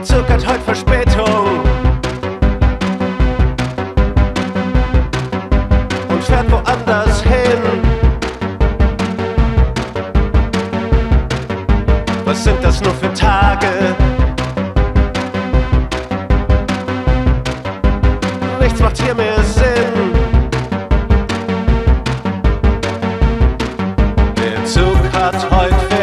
Bezirk hat heute Verspätung. Und fährt woanders hin. Was sind das nur für Tage? Nichts macht hier mehr Sinn. Der Zug hat heute Verspätung.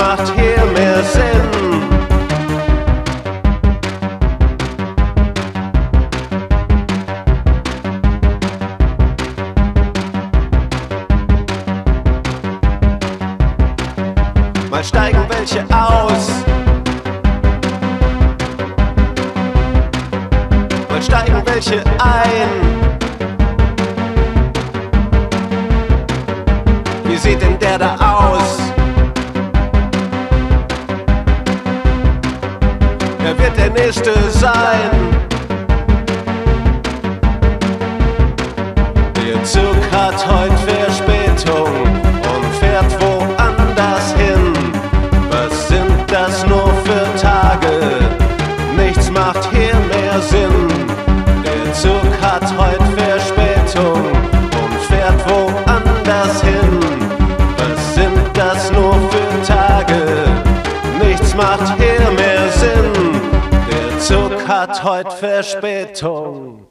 macht hier mehr Sinn. Mal steigen welche aus. Mal steigen welche ein. Wie sieht denn Nächste sein. Der Zug hat heute Verspätung. heute Verspätung.